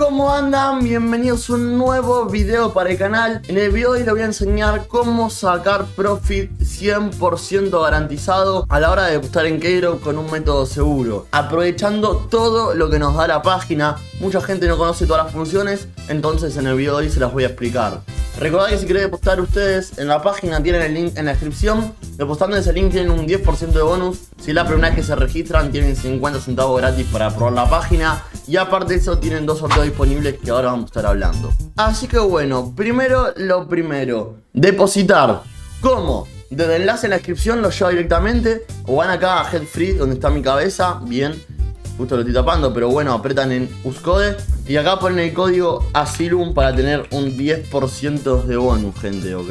¿Cómo andan? Bienvenidos a un nuevo video para el canal. En el video de hoy les voy a enseñar cómo sacar profit 100% garantizado a la hora de apostar en Keiro con un método seguro. Aprovechando todo lo que nos da la página. Mucha gente no conoce todas las funciones, entonces en el video de hoy se las voy a explicar. Recordad que si quieren depositar ustedes en la página tienen el link en la descripción. Depositando ese link tienen un 10% de bonus. Si la primera vez que se registran tienen 50 centavos gratis para probar la página. Y aparte de eso tienen dos sorteos disponibles que ahora vamos a estar hablando. Así que bueno, primero lo primero. Depositar. ¿Cómo? Desde el enlace en la descripción lo lleva directamente. O van acá a Head Free donde está mi cabeza. Bien. Justo lo estoy tapando, pero bueno, apretan en Uscode. Y acá ponen el código Asylum para tener un 10% de bonus, gente, ¿ok?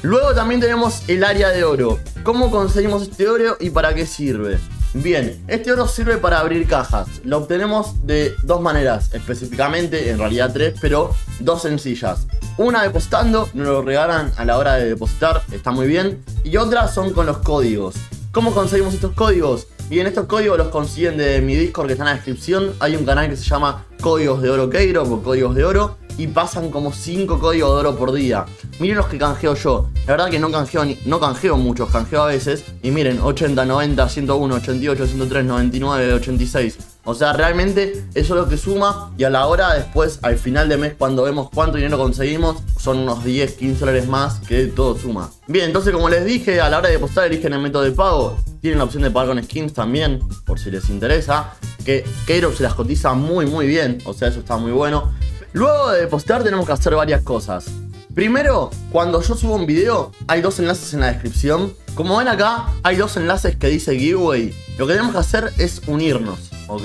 Luego también tenemos el área de oro. ¿Cómo conseguimos este oro y para qué sirve? Bien, este oro sirve para abrir cajas. Lo obtenemos de dos maneras, específicamente, en realidad tres, pero dos sencillas. Una depositando, nos lo regalan a la hora de depositar, está muy bien. Y otra son con los códigos. ¿Cómo conseguimos estos códigos? Bien, estos códigos los consiguen de mi Discord que está en la descripción. Hay un canal que se llama Códigos de Oro Keiro o Códigos de Oro y pasan como 5 códigos de oro por día. Miren los que canjeo yo. La verdad que no canjeo, ni, no canjeo muchos, canjeo a veces. Y miren, 80, 90, 101, 88, 103, 99, 86. O sea, realmente eso es lo que suma y a la hora después, al final de mes, cuando vemos cuánto dinero conseguimos, son unos 10, 15 dólares más que todo suma. Bien, entonces como les dije, a la hora de depositar eligen el método de pago. Tienen la opción de pagar con skins también, por si les interesa. Que Keiro se las cotiza muy muy bien, o sea, eso está muy bueno. Luego de depositar tenemos que hacer varias cosas. Primero, cuando yo subo un video, hay dos enlaces en la descripción. Como ven acá, hay dos enlaces que dice giveaway. Lo que tenemos que hacer es unirnos, ¿ok?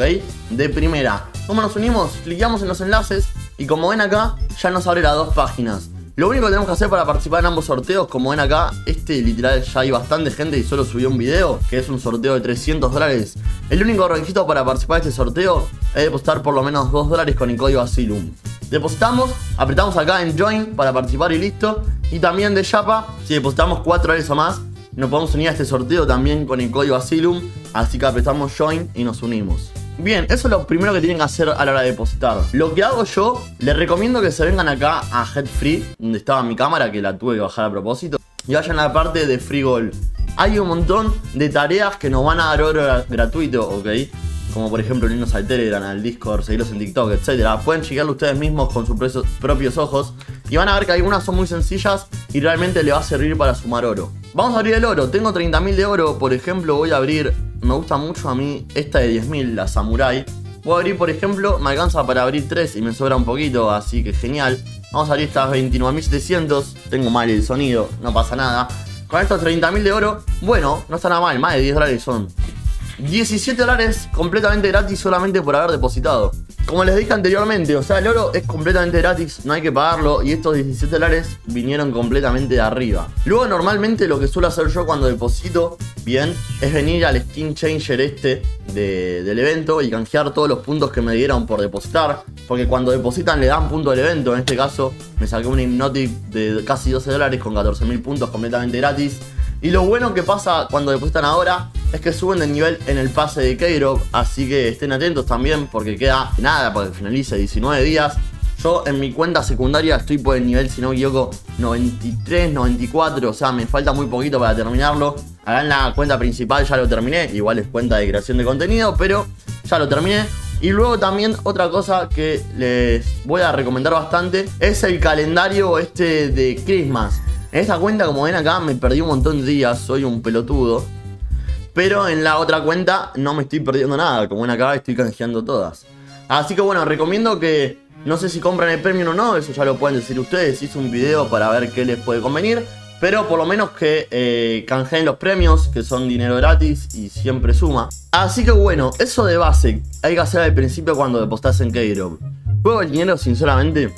De primera. ¿Cómo nos unimos? Clicamos en los enlaces y como ven acá, ya nos abre las dos páginas. Lo único que tenemos que hacer para participar en ambos sorteos, como ven acá, este literal ya hay bastante gente y solo subió un video, que es un sorteo de 300 dólares. El único requisito para participar en este sorteo es depositar por lo menos 2 dólares con el código Asylum. Depositamos, apretamos acá en Join para participar y listo. Y también de Yapa, si depositamos 4 dólares o más, nos podemos unir a este sorteo también con el código Asylum. Así que apretamos Join y nos unimos. Bien, eso es lo primero que tienen que hacer a la hora de depositar. Lo que hago yo, les recomiendo que se vengan acá a Head Free, donde estaba mi cámara, que la tuve que bajar a propósito, y vayan a la parte de Free Gold. Hay un montón de tareas que nos van a dar oro gratuito, ¿ok? como por ejemplo unirnos al Telegram, al Discord, seguirlos en TikTok, etc. Pueden chequearlo ustedes mismos con sus propios ojos y van a ver que algunas son muy sencillas y realmente le va a servir para sumar oro. Vamos a abrir el oro, tengo 30.000 de oro, por ejemplo voy a abrir, me gusta mucho a mí esta de 10.000, la Samurai. Voy a abrir por ejemplo, me alcanza para abrir 3 y me sobra un poquito, así que genial. Vamos a abrir estas 29.700, tengo mal el sonido, no pasa nada. Con estos 30.000 de oro, bueno, no está nada mal, más de 10 dólares son. 17 dólares completamente gratis solamente por haber depositado. Como les dije anteriormente, o sea, el oro es completamente gratis, no hay que pagarlo y estos 17 dólares vinieron completamente de arriba. Luego normalmente lo que suelo hacer yo cuando deposito, bien, es venir al skin changer este del evento y canjear todos los puntos que me dieron por depositar. Porque cuando depositan le dan punto del evento, en este caso me saqué un Hypnotic de casi 12 dólares con 14.000 puntos completamente gratis. Y lo bueno que pasa cuando depositan ahora es que suben de nivel en el pase de Keiro, así que estén atentos también porque queda nada para que finalice 19 días. Yo en mi cuenta secundaria estoy por el nivel, si no me equivoco, 93, 94, o sea, me falta muy poquito para terminarlo. Acá en la cuenta principal ya lo terminé, igual es cuenta de creación de contenido, pero ya lo terminé. Y luego también otra cosa que les voy a recomendar bastante es el calendario este de Christmas. En esta cuenta, como ven acá, me perdí un montón de días, soy un pelotudo. Pero en la otra cuenta no me estoy perdiendo nada, como ven acá estoy canjeando todas. Así que bueno, recomiendo que no sé si compran el premio o no, eso ya lo pueden decir ustedes. Hice un video para ver qué les puede convenir. Pero por lo menos que eh, canjeen los premios, que son dinero gratis y siempre suma. Así que bueno, eso de base hay que hacer al principio cuando depositas en Keiro. Luego el dinero, sinceramente,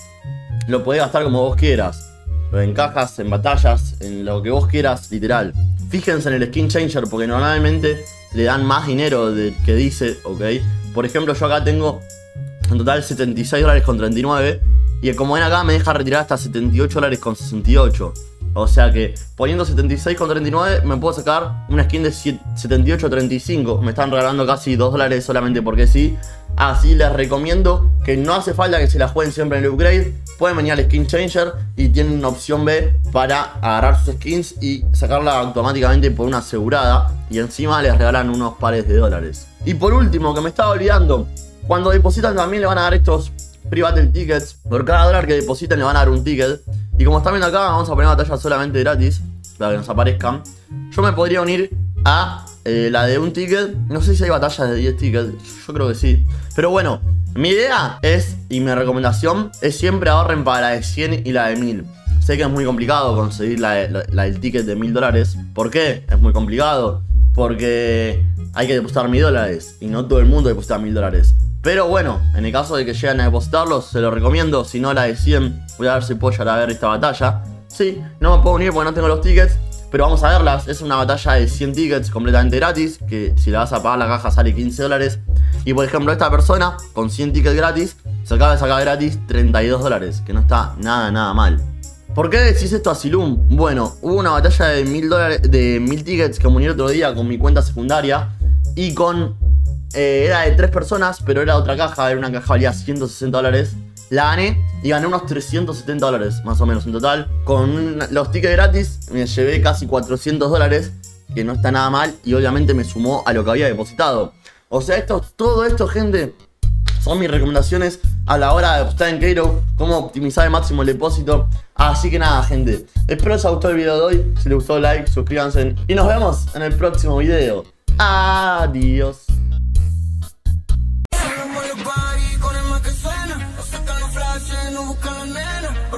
lo podés gastar como vos quieras en cajas, en batallas, en lo que vos quieras, literal. Fíjense en el skin changer porque normalmente le dan más dinero del que dice, ok. Por ejemplo, yo acá tengo en total 76 dólares con 39 y como ven acá me deja retirar hasta 78 dólares con 68. O sea que poniendo 76 con 39 me puedo sacar una skin de 78.35. Me están regalando casi 2 dólares solamente porque sí. Así les recomiendo que no hace falta que se la jueguen siempre en el upgrade. Pueden venir al Skin Changer y tienen una opción B para agarrar sus skins y sacarla automáticamente por una asegurada. Y encima les regalan unos pares de dólares. Y por último, que me estaba olvidando, cuando depositan también le van a dar estos private tickets. Por cada dólar que depositen le van a dar un ticket. Y como están viendo acá, vamos a poner batallas solamente gratis. Para que nos aparezcan. Yo me podría unir a eh, la de un ticket. No sé si hay batallas de 10 tickets. Yo creo que sí. Pero bueno, mi idea es, y mi recomendación, es siempre ahorren para la de 100 y la de 1000. Sé que es muy complicado conseguir la, del ticket de 1000 dólares. ¿Por qué? Es muy complicado. Porque hay que depositar 1000 dólares. Y no todo el mundo deposita 1000 dólares. Pero bueno, en el caso de que lleguen a depositarlos, se lo recomiendo. Si no, la de 100, voy a ver si puedo llegar a ver esta batalla. Sí, no me puedo unir porque no tengo los tickets. Pero vamos a verlas. Es una batalla de 100 tickets completamente gratis. Que si la vas a pagar la caja sale 15 dólares. Y por ejemplo, esta persona con 100 tickets gratis se acaba de sacar gratis 32 dólares. Que no está nada, nada mal. ¿Por qué decís esto a Silum? Bueno, hubo una batalla de 1000 dólares, de 1000 tickets que uní el otro día con mi cuenta secundaria. Y con eh, era de tres personas, pero era otra caja, era una caja valía 160 dólares. La gané y gané unos 370 dólares, más o menos en total. Con los tickets gratis me llevé casi 400 dólares, que no está nada mal, y obviamente me sumó a lo que había depositado. O sea, esto, todo esto, gente, son mis recomendaciones a la hora de apostar en Keiro, cómo optimizar al máximo el depósito. Así que nada, gente, espero les haya gustado el video de hoy. Si les gustó, like, suscríbanse y nos vemos en el próximo video. Adiós. busca la nena,